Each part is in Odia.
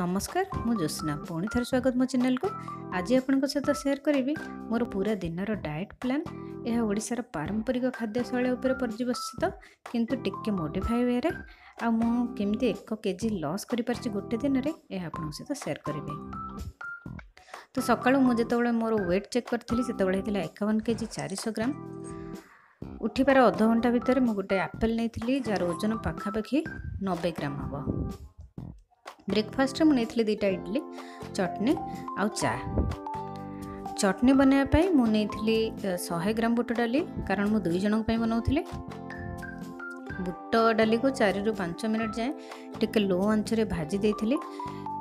ନମସ୍କାର ମୁଁ ଜ୍ୟୋତ୍ସ୍ନା। ପୁଣି ଥରେ ସ୍ୱାଗତ ମୋ ଚ୍ୟାନେଲକୁ ଆଜି ଆପଣଙ୍କ ସହିତ ସେୟାର କରିବି ମୋର ପୁରା ଦିନର ଡାଏଟ୍ ପ୍ଲାନ୍ ଏହା ଓଡ଼ିଶାର ପାରମ୍ପରିକ ଖାଦ୍ୟଶୈଳୀ ଉପରେ ପର୍ଯ୍ୟବେସିତ କିନ୍ତୁ ଟିକେ ମୋଡ଼ିଫାଇ ୱେରେ ଆଉ ମୁଁ କେମିତି ଏକ କେଜି ଲସ୍ କରିପାରିଛି ଗୋଟେ ଦିନରେ ଏହା ଆପଣଙ୍କ ସହିତ ସେୟାର କରିବି। ତ ସକାଳୁ ମୁଁ ଯେତେବେଳେ ମୋର ୱେଟ୍ ଚେକ୍ କରିଥିଲି ସେତେବେଳେ ହେଇଥିଲା ଏକାବନ କେଜି ଚାରିଶହ ଗ୍ରାମ। ଉଠିବାର ଅଧଘଣ୍ଟା ଭିତରେ ମୁଁ ଗୋଟେ ଆପେଲ୍ ନେଇଥିଲି ଯାହାର ଓଜନ ପାଖାପାଖି ନବେ ଗ୍ରାମ ହେବ। ବ୍ରେକଫାଷ୍ଟରେ ମୁଁ ନେଇଥିଲି ଦୁଇଟା ଇଡ଼ଲି ଚଟନି ଆଉ ଚା। ଚଟନି ବନାଇବା ପାଇଁ ମୁଁ ନେଇଥିଲି ଶହେ ଗ୍ରାମ ବୁଟ ଡାଲି କାରଣ ମୁଁ ଦୁଇ ଜଣଙ୍କ ପାଇଁ ବନାଉଥିଲି। ବୁଟ ଡାଲିକୁ ଚାରିରୁ ପାଞ୍ଚ ମିନିଟ୍ ଯାଏଁ ଟିକେ ଲୋ ଆଞ୍ଚରେ ଭାଜି ଦେଇଥିଲି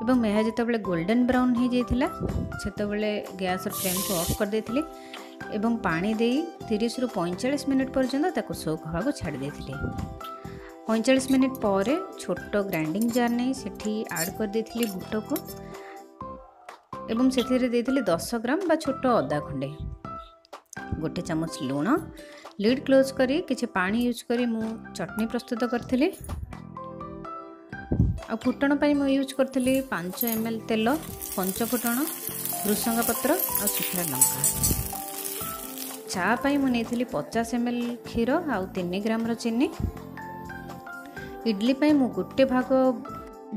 ଏବଂ ଏହା ଯେତେବେଳେ ଗୋଲ୍ଡେନ୍ ବ୍ରାଉନ୍ ହୋଇଯାଇଥିଲା ସେତେବେଳେ ଗ୍ୟାସ୍ର ଫ୍ଲେମ୍କୁ ଅଫ୍ କରିଦେଇଥିଲି ଏବଂ ପାଣି ଦେଇ ତିରିଶରୁ ପଇଁଚାଳିଶ ମିନିଟ୍ ପର୍ଯ୍ୟନ୍ତ ତାକୁ ସୋକ୍ ହେବାକୁ ଛାଡ଼ି ଦେଇଥିଲି ପଇଁଚାଳିଶ ମିନିଟ୍ ପରେ ଛୋଟ ଗ୍ରାଇଣ୍ଡିଂ ଜାର୍ ନେଇ ସେଠି ଆଡ଼୍ କରିଦେଇଥିଲି ବୁଟକୁ ଏବଂ ସେଥିରେ ଦେଇଥିଲି ଦଶ ଗ୍ରାମ ବା ଛୋଟ ଅଦା ଖଣ୍ଡେ। ଗୋଟେ ଚାମଚ ଲୁଣ। ଲିଡ୍ କ୍ଲୋଜ୍ କରି କିଛି ପାଣି ୟୁଜ୍ କରି ମୁଁ ଚଟନି ପ୍ରସ୍ତୁତ କରିଥିଲି। ଆଉ ଫୁଟଣ ପାଇଁ ମୁଁ ୟୁଜ୍ କରିଥିଲି ପାଞ୍ଚ ଏମ୍ ଏଲ୍ ତେଲ ପଞ୍ଚ ଫୁଟଣ ଭୃସଙ୍ଗ ପତ୍ର ଆଉ ଶୁଖିଲା ଲଙ୍କା। ଚା ପାଇଁ ମୁଁ ନେଇଥିଲି ପଚାଶ ଏମ୍ ଏଲ୍ କ୍ଷୀର ଆଉ ତିନି ଗ୍ରାମର ଚିନି। ଇଡ଼ଲି ପାଇଁ ମୁଁ ଗୋଟେ ଭାଗ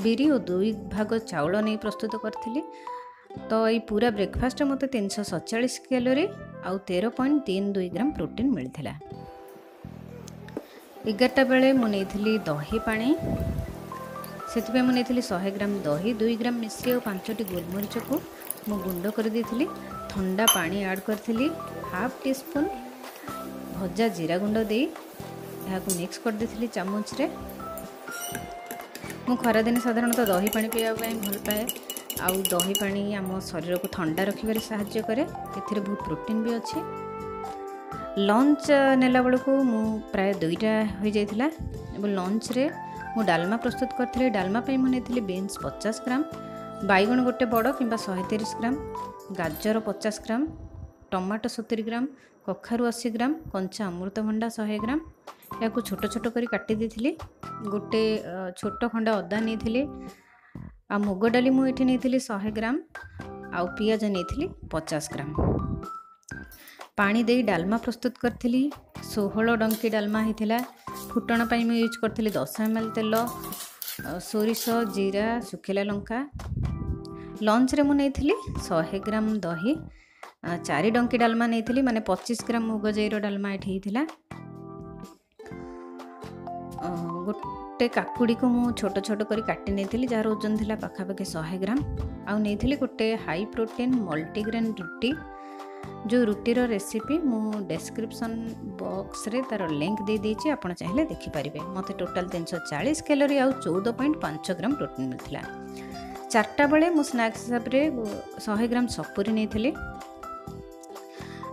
ବିରି ଓ ଦୁଇ ଭାଗ ଚାଉଳ ନେଇ ପ୍ରସ୍ତୁତ କରିଥିଲି। ତ ଏଇ ପୁରା ବ୍ରେକଫାଷ୍ଟରେ ମୋତେ ତିନିଶହ ସତଚାଳିଶ କ୍ୟାଲୋରି ଆଉ ତେର ପଏଣ୍ଟ ତିନି ଦୁଇ ଗ୍ରାମ ପ୍ରୋଟିନ୍ ମିଳିଥିଲା। ଏଗାରଟା ବେଳେ ମୁଁ ନେଇଥିଲି ଦହି ପାଣି। ସେଥିପାଇଁ ମୁଁ ନେଇଥିଲି ଶହେ ଗ୍ରାମ ଦହି ଦୁଇ ଗ୍ରାମ ମିଶ୍ରି ଆଉ ପାଞ୍ଚଟି ଗୋଲମରିଚକୁ ମୁଁ ଗୁଣ୍ଡ କରିଦେଇଥିଲି। ଥଣ୍ଡା ପାଣି ଆଡ଼୍ କରିଥିଲି ହାଫ୍ ଟି ସ୍ପୁନ୍ ଭଜା ଜିରା ଗୁଣ୍ଡ ଦେଇ। ଏହାକୁ ମିକ୍ସ କରିଦେଇଥିଲି ଚାମଚରେ। ମୁଁ ଖରାଦିନେ ସାଧାରଣତଃ ଦହି ପାଣି ପିଇବା ପାଇଁ ଭଲ ପାଏ। ଆଉ ଦହି ପାଣି ଆମ ଶରୀରକୁ ଥଣ୍ଡା ରଖିବାରେ ସାହାଯ୍ୟ କରେ। ଏଥିରେ ବହୁତ ପ୍ରୋଟିନ୍ ବି ଅଛି। ଲଞ୍ଚ ନେଲା ବେଳକୁ ମୁଁ ପ୍ରାୟ ଦୁଇଟା ହୋଇଯାଇଥିଲା। ଏବଂ ଲଞ୍ଚରେ ମୁଁ ଡାଲମା ପ୍ରସ୍ତୁତ କରିଥିଲି। ଡାଲମା ପାଇଁ ମୁଁ ନେଇଥିଲି ବିନ୍ସ ପଚାଶ ଗ୍ରାମ ବାଇଗଣ ଗୋଟେ ବଡ଼ କିମ୍ବା ଶହେ ତିରିଶ ଗ୍ରାମ ଗାଜର ପଚାଶ ଗ୍ରାମ ଟମାଟୋ ସତୁରି ଗ୍ରାମ କଖାରୁ ଅଶୀ ଗ୍ରାମ କଞ୍ଚା ଅମୃତଭଣ୍ଡା ଶହେ ଗ୍ରାମ ଏହାକୁ ଛୋଟ ଛୋଟ କରି କାଟି ଦେଇଥିଲି। ଗୋଟେ ଛୋଟ ଖଣ୍ଡ ଅଦା ନେଇଥିଲି। ଆଉ ମୁଗ ଡାଲି ମୁଁ ଏଠି ନେଇଥିଲି ଶହେ ଗ୍ରାମ। ଆଉ ପିଆଜ ନେଇଥିଲି ପଚାଶ ଗ୍ରାମ। ପାଣି ଦେଇ ଡାଲମା ପ୍ରସ୍ତୁତ କରିଥିଲି। ଷୋହଳ ଡଙ୍କି ଡାଲମା ହେଇଥିଲା। ଫୁଟଣ ପାଇଁ ମୁଁ ୟୁଜ୍ କରିଥିଲି ଦଶ ଏମ୍ ଏଲ୍ ତେଲ ସୋରିଷ ଜିରା ଶୁଖିଲା ଲଙ୍କା। ଲଞ୍ଚରେ ମୁଁ ନେଇଥିଲି ଶହେ ଗ୍ରାମ ଦହି। ଚାରି ଡଙ୍କି ଡାଲମା ନେଇଥିଲି। ମାନେ ପଚିଶ ଗ୍ରାମ ମୁଗ ଯାଇର ଡାଲମା ଏଠି ହେଇଥିଲା। ଗୋଟେ କାକୁଡ଼ିକୁ ମୁଁ ଛୋଟ ଛୋଟ କରି କାଟି ନେଇଥିଲି ଯାହାର ଓଜନ ଥିଲା ପାଖାପାଖି ଶହେ ଗ୍ରାମ। ଆଉ ନେଇଥିଲି ଗୋଟେ ହାଇ ପ୍ରୋଟିନ୍ ମଲ୍ଟିଗ୍ରେନ୍ ରୁଟି। ଯେଉଁ ରୁଟିର ରେସିପି ମୁଁ ଡେସ୍କ୍ରିପସନ୍ ବକ୍ସରେ ତା'ର ଲିଙ୍କ୍ ଦେଇଦେଇଛି ଆପଣ ଚାହିଁଲେ ଦେଖିପାରିବେ। ମୋତେ ଟୋଟାଲ୍ ତିନିଶହ ଚାଳିଶ କ୍ୟାଲୋରି ଆଉ ଚଉଦ ପଏଣ୍ଟ ପାଞ୍ଚ ଗ୍ରାମ ପ୍ରୋଟିନ୍ ମିଳିଥିଲା। ଚାରିଟା ବେଳେ ମୁଁ ସ୍ନାକ୍ସ ହିସାବରେ ଶହେ ଗ୍ରାମ ସପୁରି ନେଇଥିଲି।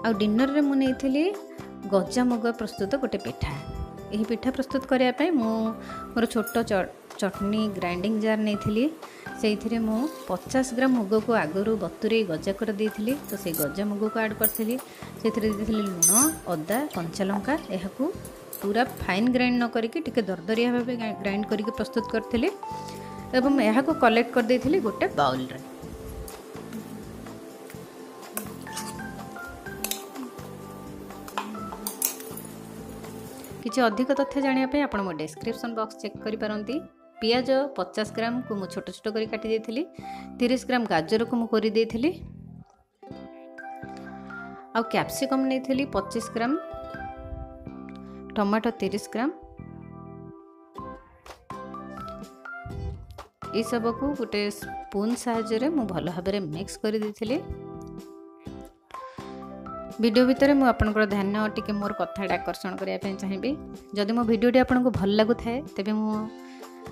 ଆଉ ଡିନରରେ ମୁଁ ନେଇଥିଲି ଗଜାମୁଗ ପ୍ରସ୍ତୁତ ଗୋଟେ ପିଠା। ଏହି ପିଠା ପ୍ରସ୍ତୁତ କରିବା ପାଇଁ ମୁଁ ମୋର ଛୋଟ ଚଟନି ଗ୍ରାଇଣ୍ଡିଂ ଜାର୍ ନେଇଥିଲି। ସେଇଥିରେ ମୁଁ ପଚାଶ ଗ୍ରାମ ମୁଗକୁ ଆଗରୁ ବତୁରେଇ ଗଜା କରିଦେଇଥିଲି ତ ସେଇ ଗଜା ମୁଗକୁ ଆଡ଼୍ କରିଥିଲି। ସେଥିରେ ଦେଇଥିଲି ଲୁଣ ଅଦା କଞ୍ଚା ଲଙ୍କା ଏହାକୁ ପୁରା ଫାଇନ୍ ଗ୍ରାଇଣ୍ଡ ନ କରିକି ଟିକେ ଦରଦରିଆ ଭାବେ ଗ୍ରାଇଣ୍ଡ କରିକି ପ୍ରସ୍ତୁତ କରିଥିଲି। ଏବଂ ଏହାକୁ କଲେକ୍ଟ କରିଦେଇଥିଲି ଗୋଟେ ବାଉଲରେ କିଛି ଅଧିକ ତଥ୍ୟ ଜାଣିବା ପାଇଁ ଆପଣ ମୋ ଡେସ୍କ୍ରିପସନ୍ ବକ୍ସ ଚେକ୍ କରିପାରନ୍ତି। ପିଆଜ ପଚାଶ ଗ୍ରାମକୁ ମୁଁ ଛୋଟ ଛୋଟ କରି କାଟି ଦେଇଥିଲି। ତିରିଶ ଗ୍ରାମ ଗାଜରକୁ ମୁଁ କରିଦେଇଥିଲି ଆଉ କ୍ୟାପ୍ସିକମ୍ ନେଇଥିଲି ପଚିଶ ଗ୍ରାମ। ଟମାଟୋ ତିରିଶ ଗ୍ରାମ। ଏସବୁକୁ ଗୋଟେ ସ୍ପୁନ୍ ସାହାଯ୍ୟରେ ମୁଁ ଭଲ ଭାବରେ ମିକ୍ସ କରିଦେଇଥିଲି ଭିଡ଼ିଓ ଭିତରେ ମୁଁ ଆପଣଙ୍କର ଧ୍ୟାନ ଟିକେ ମୋର କଥାଟା ଆକର୍ଷଣ କରିବା ପାଇଁ ଚାହିଁବି ଯଦି ମୋ ଭିଡ଼ିଓଟି ଆପଣଙ୍କୁ ଭଲ ଲାଗୁଥାଏ ତେବେ ମୁଁ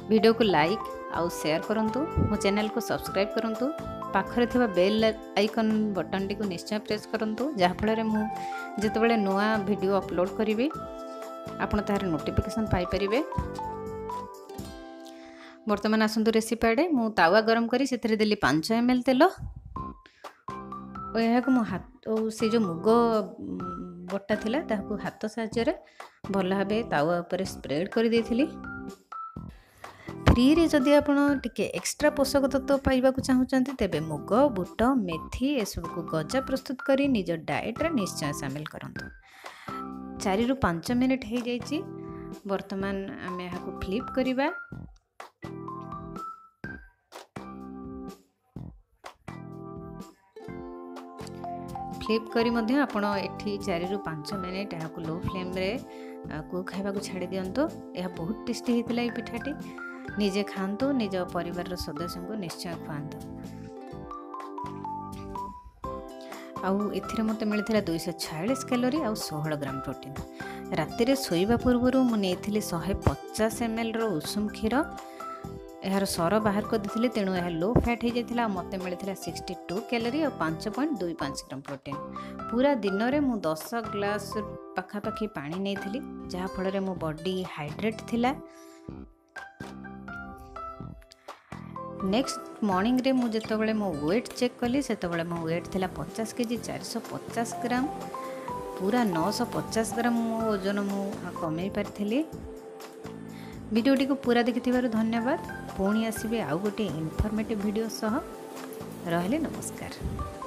ଭିଡ଼ିଓକୁ ଲାଇକ୍ ଆଉ ସେୟାର କରନ୍ତୁ ମୋ ଚ୍ୟାନେଲକୁ ସବସ୍କ୍ରାଇବ୍ କରନ୍ତୁ ପାଖରେ ଥିବା ବେଲ୍ ଆଇକନ୍ ବଟନ୍ଟିକୁ ନିଶ୍ଚୟ ପ୍ରେସ୍ କରନ୍ତୁ ଯାହାଫଳରେ ମୁଁ ଯେତେବେଳେ ନୂଆ ଭିଡ଼ିଓ ଅପଲୋଡ଼ କରିବି ଆପଣ ତାହାର ନୋଟିଫିକେସନ୍ ପାଇପାରିବେ ବର୍ତ୍ତମାନ ଆସନ୍ତୁ ରେସିପି ଆଡ଼େ ମୁଁ ତାୱା ଗରମ କରି ସେଥିରେ ଦେଲି ପାଞ୍ଚ ଏମ୍ ଏଲ୍ ତେଲ ଓ ଏହାକୁ ମୁଁ ହାତ ସେ ଯେଉଁ ମୁଗ ବଟା ଥିଲା ତାହାକୁ ହାତ ସାହାଯ୍ୟରେ ଭଲ ଭାବେ ତାୱା ଉପରେ ସ୍ପ୍ରେଡ଼୍ କରିଦେଇଥିଲି। ଫ୍ରିରେ ଯଦି ଆପଣ ଟିକେ ଏକ୍ସଟ୍ରା ପୋଷକ ତତ୍ତ୍ୱ ପାଇବାକୁ ଚାହୁଁଛନ୍ତି ତେବେ ମୁଗ ବୁଟ ମେଥି ଏସବୁକୁ ଗଜା ପ୍ରସ୍ତୁତ କରି ନିଜ ଡାଏଟ୍ରେ ନିଶ୍ଚୟ ସାମିଲ କରନ୍ତୁ। ଚାରିରୁ ପାଞ୍ଚ ମିନିଟ୍ ହେଇଯାଇଛି। ବର୍ତ୍ତମାନ ଆମେ ଏହାକୁ ଫ୍ଲିପ୍ କରିବା। ଫ୍ଲିପ୍ କରି ମଧ୍ୟ ଆପଣ ଏଠି ଚାରିରୁ ପାଞ୍ଚ ମିନିଟ୍ ଏହାକୁ ଲୋ ଫ୍ଲେମ୍ରେ କୁକ୍ ଖାଇବାକୁ ଛାଡ଼ି ଦିଅନ୍ତୁ। ଏହା ବହୁତ ଟେଷ୍ଟି ହେଇଥିଲା ଏଇ ପିଠାଟି। ନିଜେ ଖାଆନ୍ତୁ ନିଜ ପରିବାରର ସଦସ୍ୟଙ୍କୁ ନିଶ୍ଚୟ ଖୁଆନ୍ତୁ। ଆଉ ଏଥିରେ ମୋତେ ମିଳିଥିଲା ଦୁଇଶହ ଛୟାଳିଶ କ୍ୟାଲୋରି ଆଉ ଷୋହଳ ଗ୍ରାମ ପ୍ରୋଟିନ୍ ରାତିରେ ଶୋଇବା ପୂର୍ବରୁ ମୁଁ ନେଇଥିଲି ଶହେ ପଚାଶ ଏମ୍ଏଲ୍ର ଉଷୁମ କ୍ଷୀର। ଏହାର ସର ବାହାର କରିଦେଇଥିଲି ତେଣୁ ଏହା ଲୋ ଫ୍ୟାଟ୍ ହେଇଯାଇଥିଲା ଆଉ ମୋତେ ମିଳିଥିଲା ସିକ୍ସଟି ଟୁ କ୍ୟାଲୋରି ଆଉ ପାଞ୍ଚ ପଏଣ୍ଟ ଦୁଇ ପାଞ୍ଚ ଗ୍ରାମ ପ୍ରୋଟିନ୍ ପୁରା ଦିନରେ ମୁଁ ଦଶ ଗ୍ଲାସ୍ ପାଖାପାଖି ପାଣି ନେଇଥିଲି ଯାହାଫଳରେ ମୋ ବଡ଼ି ହାଇଡ୍ରେଟ୍ ଥିଲା। ନେକ୍ସଟ ମର୍ଣ୍ଣିଂରେ ମୁଁ ଯେତେବେଳେ ମୋ ୱେଟ୍ ଚେକ୍ କଲି ସେତେବେଳେ ମୋ ୱେଟ୍ ଥିଲା ପଚାଶ କେଜି ଚାରିଶହ ପଚାଶ ଗ୍ରାମ ପୁରା ନଅଶହ ପଚାଶ ଗ୍ରାମ ମୋ ଓଜନ ମୁଁ କମେଇ ପାରିଥିଲି। ଭିଡ଼ିଓଟିକୁ ପୁରା ଦେଖିଥିବାରୁ ଧନ୍ୟବାଦ। ପୁଣି ଆସିବି ଆଉ ଗୋଟିଏ ଇନଫର୍ମେଟିଭ୍ ଭିଡ଼ିଓ ସହ। ରହିଲେ ନମସ୍କାର।